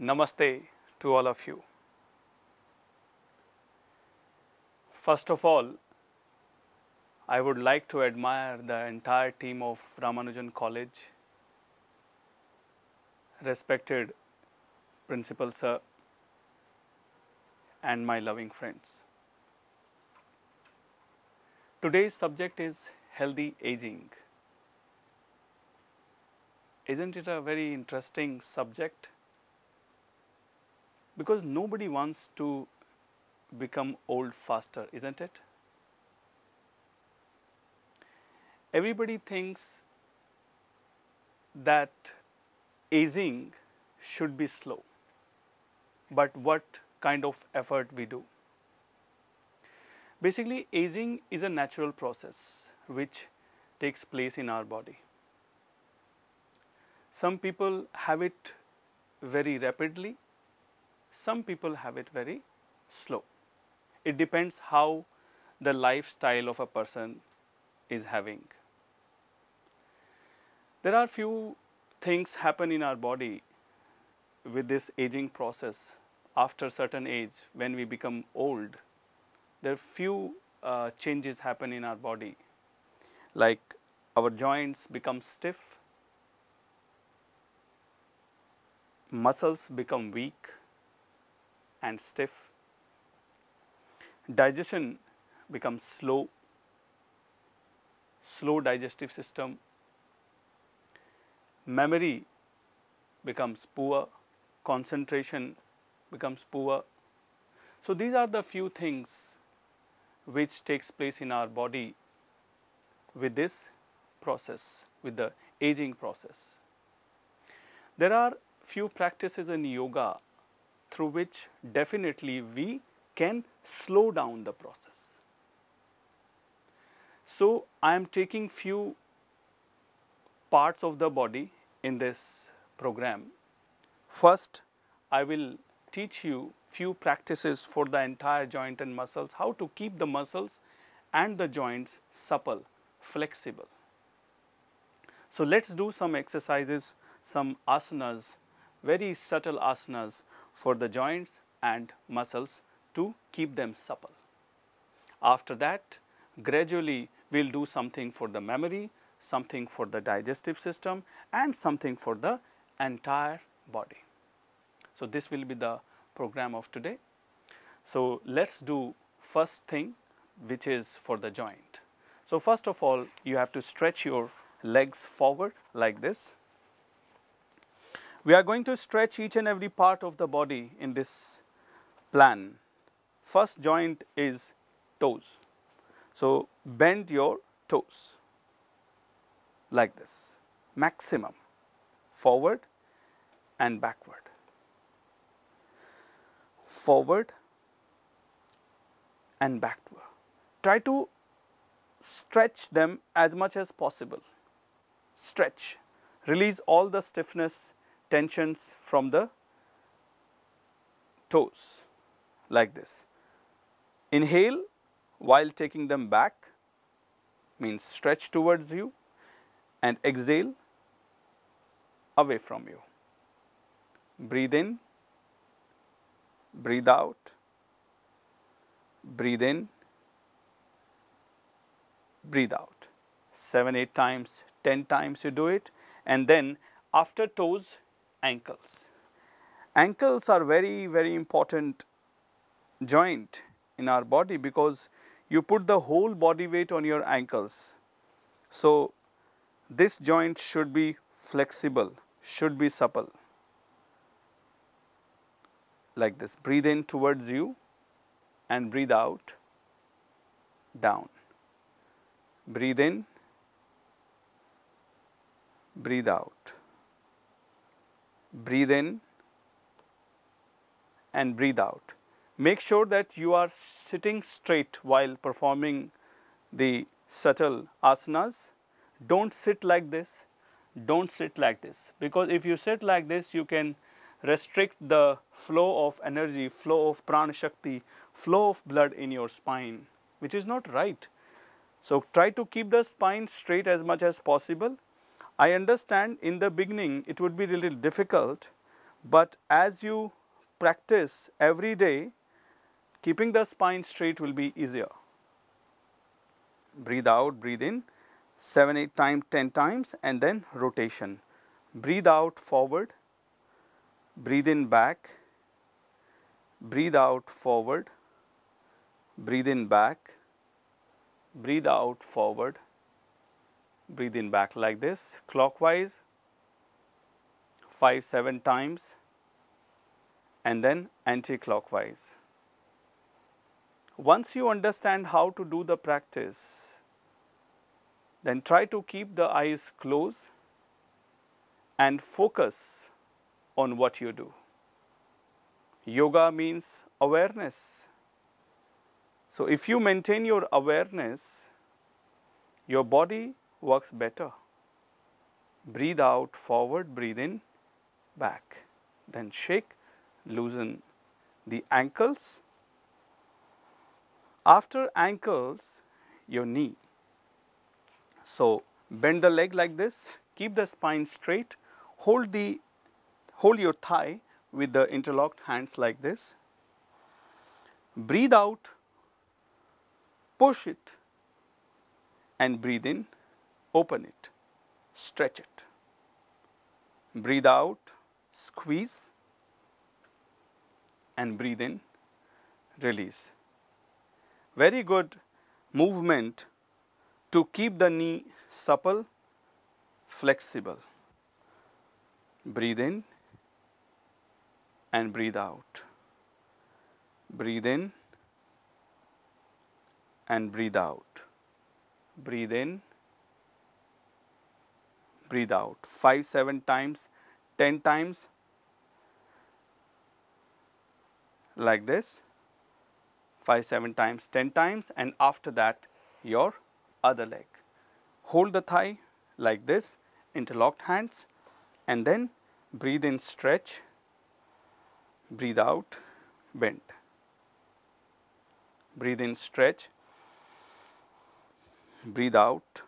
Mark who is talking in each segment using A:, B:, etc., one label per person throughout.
A: Namaste to all of you. First of all, I would like to admire the entire team of Ramanujan College, respected Principal Sir, and my loving friends. Today's subject is healthy aging. Isn't it a very interesting subject? Because nobody wants to become old faster, isn't it? Everybody thinks that aging should be slow, but what kind of effort we do? Basically, aging is a natural process which takes place in our body. Some people have it very rapidly, some people have it very slow. It depends how the lifestyle of a person is having. There are few things happen in our body with this aging process after certain age when we become old. There are few uh, changes happen in our body like our joints become stiff, muscles become weak and stiff, digestion becomes slow, slow digestive system, memory becomes poor, concentration becomes poor. So, these are the few things which takes place in our body with this process, with the aging process. There are few practices in yoga through which definitely we can slow down the process. So, I am taking few parts of the body in this program. First, I will teach you few practices for the entire joint and muscles, how to keep the muscles and the joints supple, flexible. So, let us do some exercises, some asanas, very subtle asanas for the joints and muscles to keep them supple. After that, gradually we will do something for the memory, something for the digestive system and something for the entire body. So, this will be the program of today. So, let us do first thing which is for the joint. So, first of all you have to stretch your legs forward like this. We are going to stretch each and every part of the body in this plan. First joint is toes. So, bend your toes like this maximum forward and backward forward and backward. Try to stretch them as much as possible. Stretch, release all the stiffness, tensions from the toes like this. Inhale while taking them back means stretch towards you and exhale away from you. Breathe in breathe out, breathe in, breathe out. 7, 8 times, 10 times you do it and then after toes, ankles. Ankles are very, very important joint in our body because you put the whole body weight on your ankles. So, this joint should be flexible, should be supple like this. Breathe in towards you and breathe out down. Breathe in, breathe out. Breathe in and breathe out. Make sure that you are sitting straight while performing the subtle asanas. Don't sit like this, don't sit like this because if you sit like this you can restrict the flow of energy, flow of prana shakti, flow of blood in your spine, which is not right. So, try to keep the spine straight as much as possible. I understand in the beginning it would be really difficult, but as you practice every day, keeping the spine straight will be easier. Breathe out, breathe in 7, 8 times, 10 times and then rotation. Breathe out forward, breathe in back, breathe out forward, breathe in back, breathe out forward, breathe in back like this clockwise 5 7 times and then anti-clockwise. Once you understand how to do the practice, then try to keep the eyes closed and focus on what you do. Yoga means awareness. So, if you maintain your awareness, your body works better. Breathe out forward, breathe in back, then shake, loosen the ankles. After ankles, your knee. So, bend the leg like this, keep the spine straight, hold the hold your thigh with the interlocked hands like this. Breathe out, push it and breathe in, open it, stretch it. Breathe out, squeeze and breathe in, release. Very good movement to keep the knee supple, flexible. Breathe in and breathe out. Breathe in and breathe out. Breathe in, breathe out. 5, 7 times, 10 times like this. 5, 7 times, 10 times and after that your other leg. Hold the thigh like this, interlocked hands and then breathe in, stretch, breathe out, bend. Breathe in, stretch, breathe out,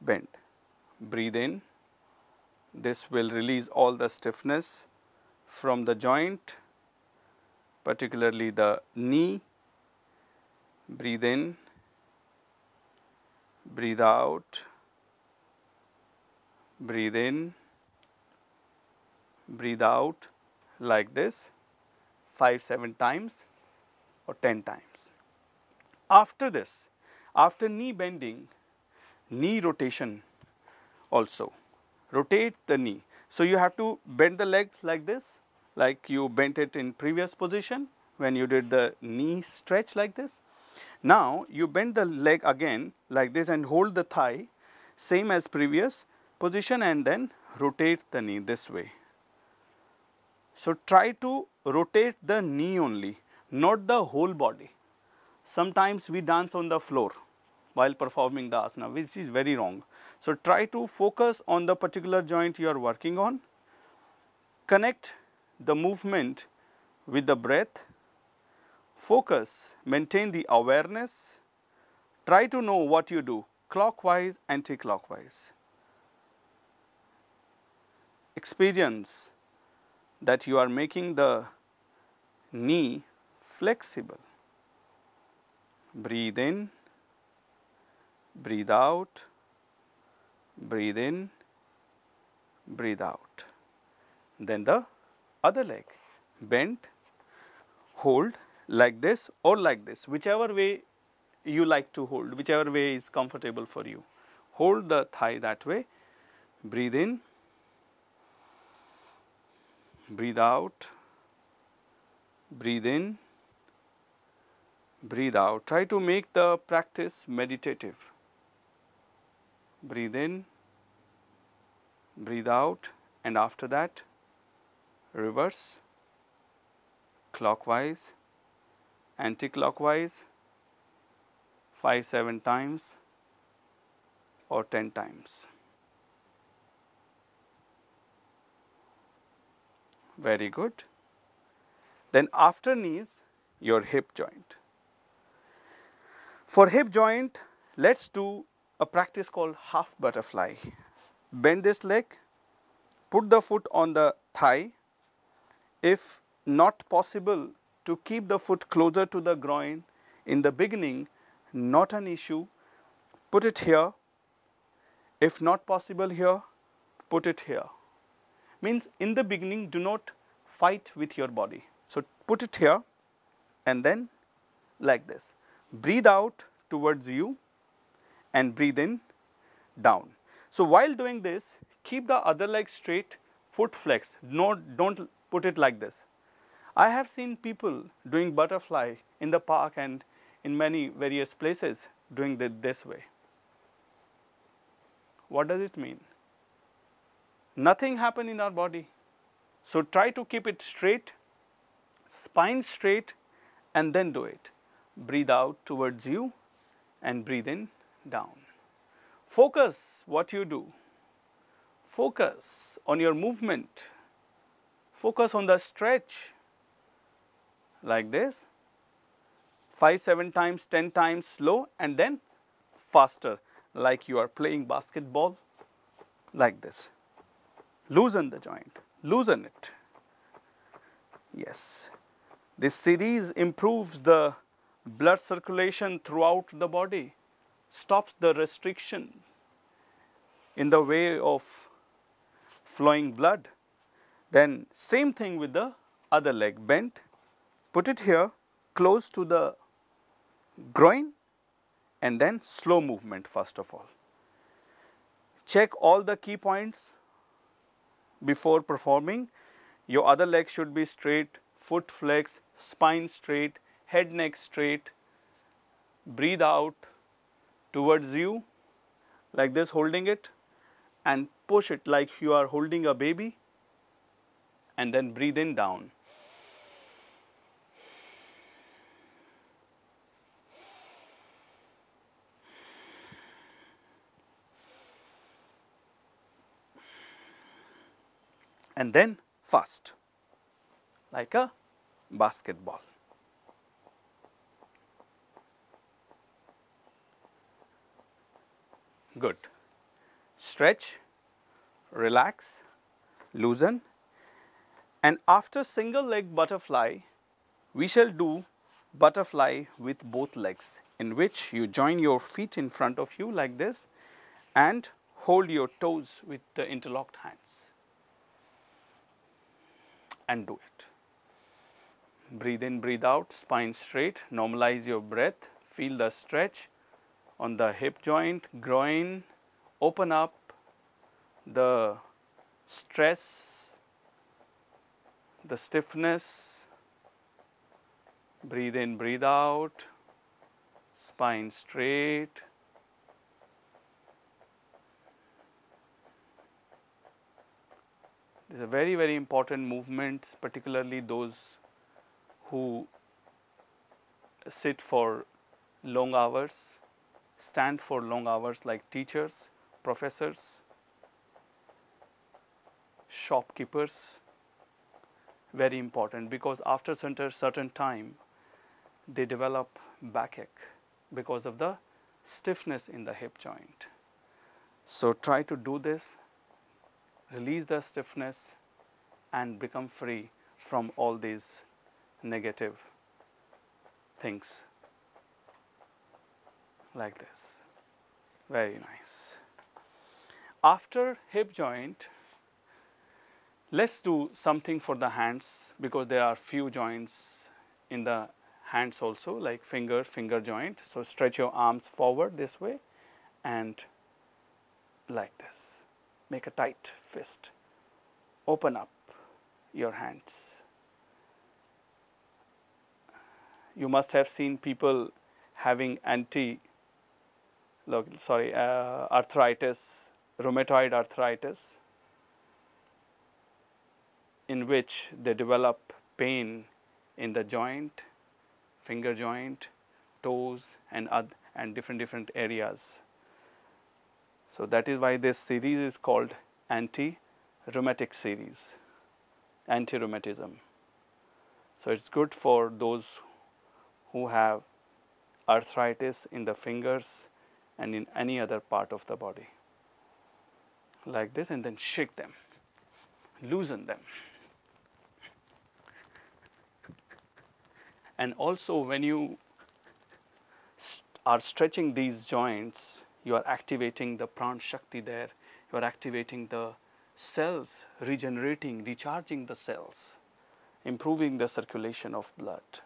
A: bend. Breathe in, this will release all the stiffness from the joint, particularly the knee. Breathe in, breathe out, breathe in, breathe out like this 5, 7 times or 10 times. After this, after knee bending, knee rotation also, rotate the knee. So, you have to bend the leg like this, like you bent it in previous position when you did the knee stretch like this. Now, you bend the leg again like this and hold the thigh same as previous position and then rotate the knee this way. So, try to rotate the knee only, not the whole body. Sometimes we dance on the floor while performing the asana, which is very wrong. So, try to focus on the particular joint you are working on, connect the movement with the breath, focus, maintain the awareness, try to know what you do clockwise, anti-clockwise. Experience that you are making the knee flexible. Breathe in, breathe out, breathe in, breathe out. Then the other leg, bend, hold like this or like this, whichever way you like to hold, whichever way is comfortable for you. Hold the thigh that way, breathe in, breathe out, breathe in, breathe out. Try to make the practice meditative. Breathe in, breathe out and after that reverse, clockwise, anti-clockwise 5, 7 times or 10 times. Very good. Then after knees, your hip joint. For hip joint, let's do a practice called half butterfly. Bend this leg, put the foot on the thigh, if not possible to keep the foot closer to the groin in the beginning, not an issue, put it here. If not possible here, put it here. Means in the beginning do not fight with your body. So, put it here and then like this. Breathe out towards you and breathe in down. So, while doing this keep the other leg straight, foot flex, no, do not put it like this. I have seen people doing butterfly in the park and in many various places doing it this way. What does it mean? Nothing happen in our body. So, try to keep it straight, spine straight and then do it. Breathe out towards you and breathe in down. Focus what you do. Focus on your movement. Focus on the stretch like this 5, 7 times, 10 times slow and then faster like you are playing basketball like this. Loosen the joint, loosen it. Yes. This series improves the blood circulation throughout the body, stops the restriction in the way of flowing blood. Then same thing with the other leg bent, put it here close to the groin and then slow movement first of all. Check all the key points before performing. Your other leg should be straight, foot flex, spine straight, head neck straight. Breathe out towards you like this holding it and push it like you are holding a baby and then breathe in down. and then fast like a basketball. Good. Stretch, relax, loosen. And after single leg butterfly, we shall do butterfly with both legs in which you join your feet in front of you like this and hold your toes with the interlocked hands. And do it. Breathe in, breathe out, spine straight, normalize your breath, feel the stretch on the hip joint, groin, open up the stress, the stiffness, breathe in, breathe out, spine straight, This is a very, very important movement, particularly those who sit for long hours, stand for long hours like teachers, professors, shopkeepers, very important because after certain, certain time they develop backache because of the stiffness in the hip joint. So, try to do this release the stiffness and become free from all these negative things like this. Very nice. After hip joint, let's do something for the hands because there are few joints in the hands also like finger, finger joint. So, stretch your arms forward this way and like this make a tight fist, open up your hands. You must have seen people having anti, sorry, uh, arthritis, rheumatoid arthritis, in which they develop pain in the joint, finger joint, toes and, other and different different areas. So, that is why this series is called anti-rheumatic series, anti-rheumatism. So, it is good for those who have arthritis in the fingers and in any other part of the body. Like this and then shake them, loosen them. And also when you are stretching these joints, you are activating the pran shakti there, you are activating the cells, regenerating, recharging the cells, improving the circulation of blood,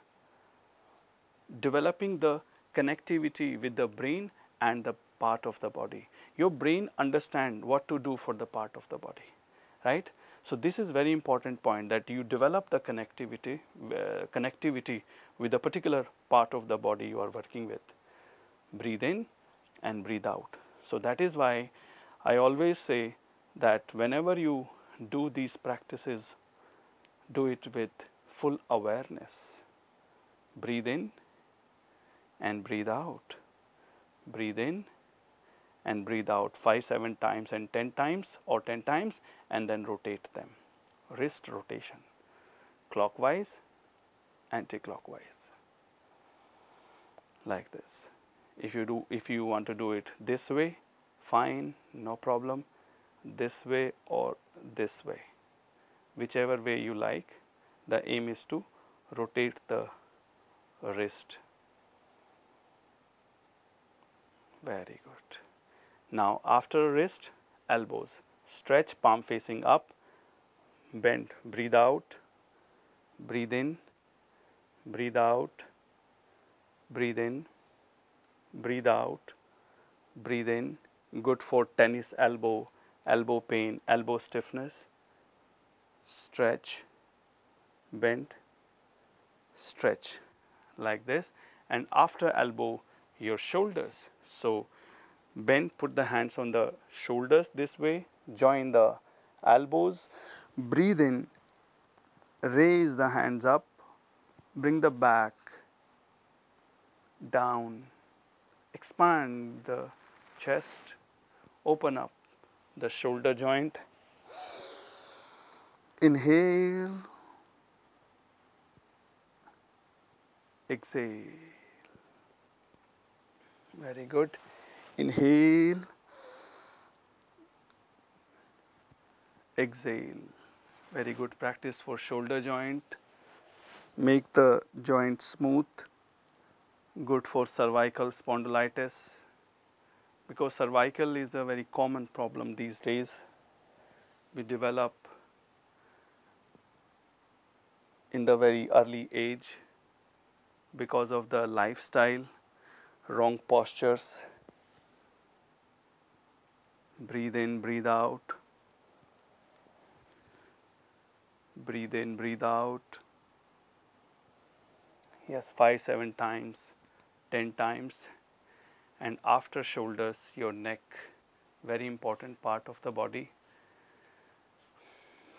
A: developing the connectivity with the brain and the part of the body. Your brain understand what to do for the part of the body, right? So, this is very important point that you develop the connectivity, uh, connectivity with a particular part of the body you are working with. Breathe in and breathe out. So, that is why I always say that whenever you do these practices, do it with full awareness. Breathe in and breathe out. Breathe in and breathe out 5, 7 times and 10 times or 10 times and then rotate them. Wrist rotation, clockwise, anti-clockwise, like this. If you do, if you want to do it this way, fine, no problem, this way or this way, whichever way you like, the aim is to rotate the wrist. Very good. Now, after wrist, elbows, stretch palm facing up, bend, breathe out, breathe in, breathe out, breathe in, breathe out, breathe in, good for tennis elbow, elbow pain, elbow stiffness, stretch, bend, stretch. Like this. And after elbow your shoulders. So, bend put the hands on the shoulders this way join the elbows breathe in raise the hands up bring the back down expand the chest open up the shoulder joint inhale exhale very good Inhale, exhale. Very good practice for shoulder joint. Make the joint smooth. Good for cervical spondylitis because cervical is a very common problem these days. We develop in the very early age because of the lifestyle, wrong postures, Breathe in, breathe out. Breathe in, breathe out. Yes, five, seven times, ten times. And after shoulders, your neck, very important part of the body.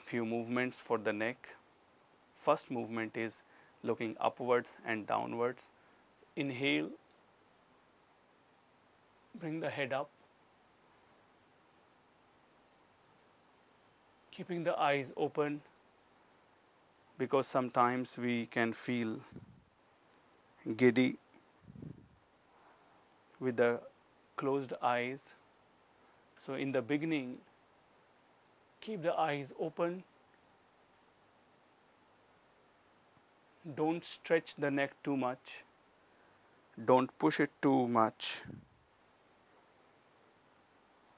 A: Few movements for the neck. First movement is looking upwards and downwards. Inhale, bring the head up keeping the eyes open because sometimes we can feel giddy with the closed eyes. So, in the beginning, keep the eyes open. Don't stretch the neck too much. Don't push it too much.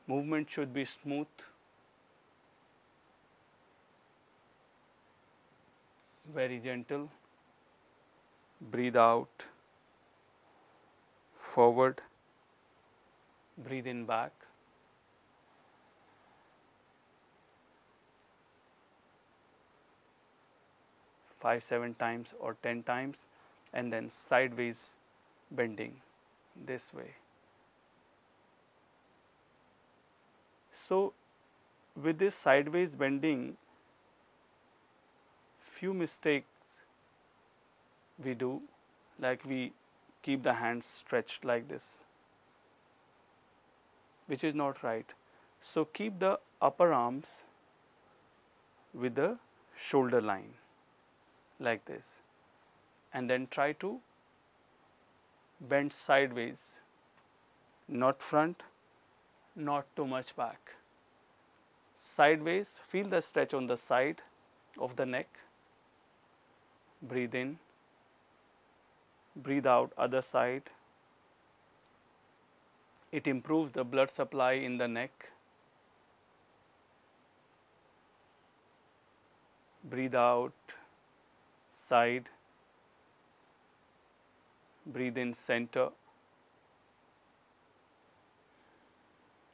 A: Movement should be smooth. very gentle. Breathe out, forward, breathe in back. Five, seven times or ten times, and then sideways bending this way. So, with this sideways bending, few mistakes we do like we keep the hands stretched like this which is not right. So, keep the upper arms with the shoulder line like this and then try to bend sideways not front not too much back sideways feel the stretch on the side of the neck breathe in, breathe out other side. It improves the blood supply in the neck. Breathe out side. Breathe in center.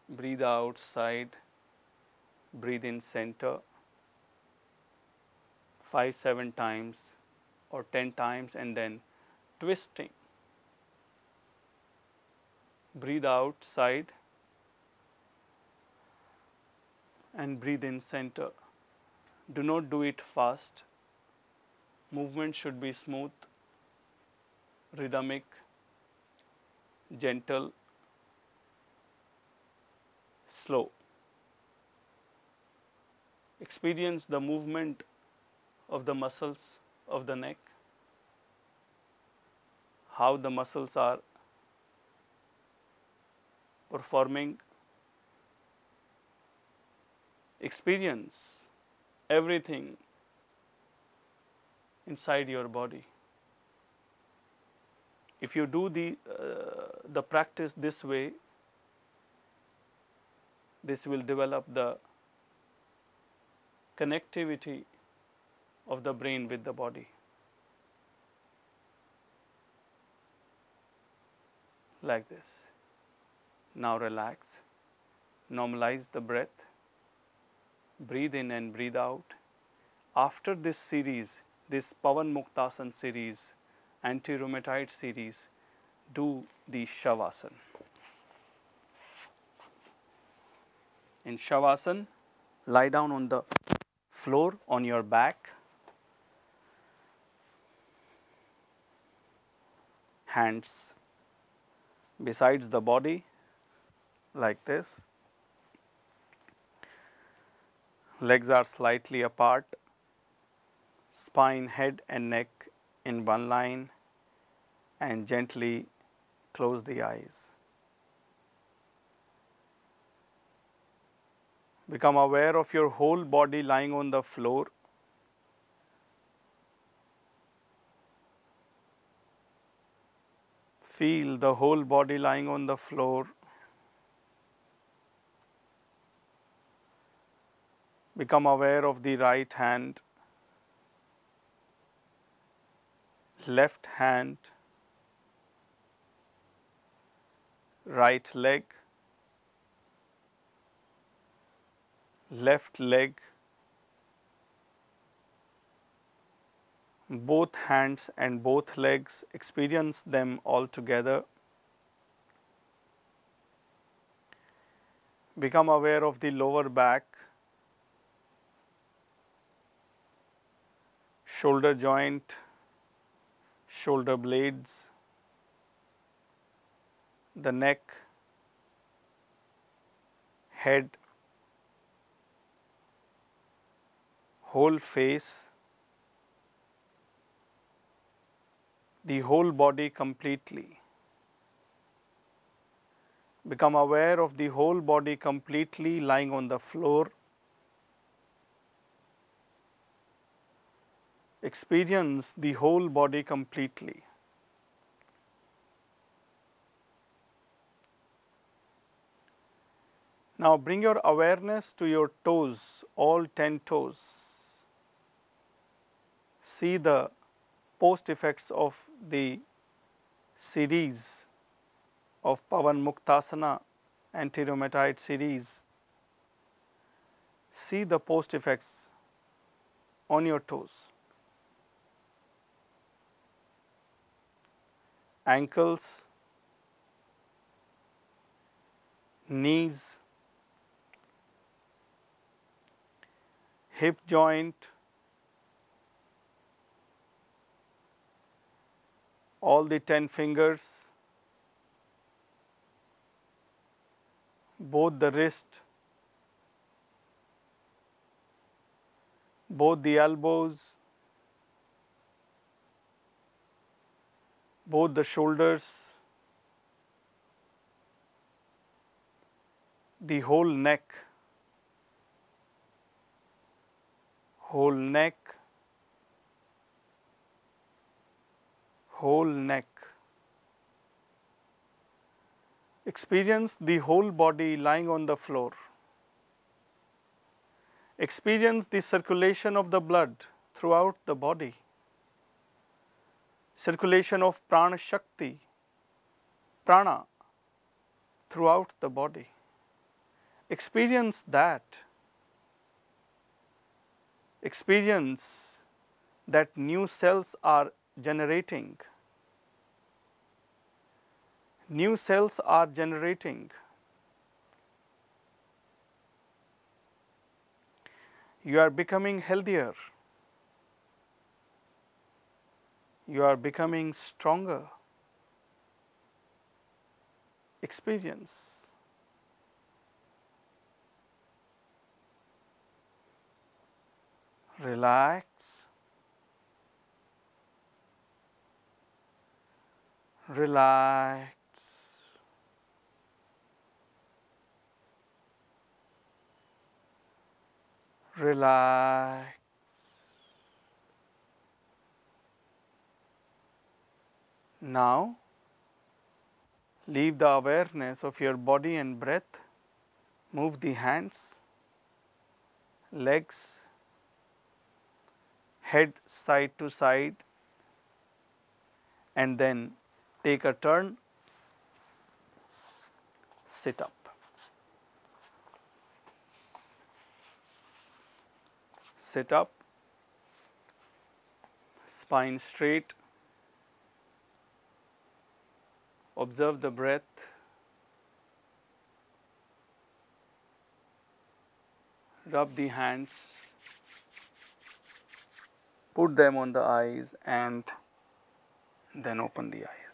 A: Breathe out side. Breathe in center. 5 7 times or 10 times and then twisting. Breathe out side and breathe in center. Do not do it fast. Movement should be smooth, rhythmic, gentle, slow. Experience the movement of the muscles of the neck, how the muscles are performing. Experience everything inside your body. If you do the, uh, the practice this way, this will develop the connectivity of the brain with the body. Like this. Now relax. Normalize the breath. Breathe in and breathe out. After this series, this Pavan Muktasan series, anti-rheumatoid series, do the Shavasana. In Shavasana, lie down on the floor on your back hands besides the body like this. Legs are slightly apart, spine, head and neck in one line and gently close the eyes. Become aware of your whole body lying on the floor Feel the whole body lying on the floor. Become aware of the right hand, left hand, right leg, left leg, both hands and both legs, experience them all together. Become aware of the lower back, shoulder joint, shoulder blades, the neck, head, whole face, the whole body completely. Become aware of the whole body completely lying on the floor. Experience the whole body completely. Now bring your awareness to your toes, all 10 toes. See the post effects of the series of Pavan Muktasana anti-rheumatoid series, see the post effects on your toes. Ankles, knees, hip joint, all the 10 fingers, both the wrist, both the elbows, both the shoulders, the whole neck, whole neck, whole neck. Experience the whole body lying on the floor. Experience the circulation of the blood throughout the body. Circulation of prana shakti, prana throughout the body. Experience that. Experience that new cells are generating New cells are generating. You are becoming healthier. You are becoming stronger. Experience. Relax. Relax. Relax. Now, leave the awareness of your body and breath, move the hands, legs, head side to side and then take a turn, sit up. Sit up, spine straight, observe the breath, rub the hands put them on the eyes and then open the eyes.